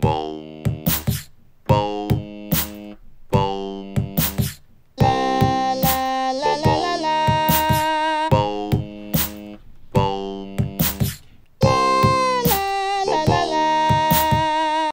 boom.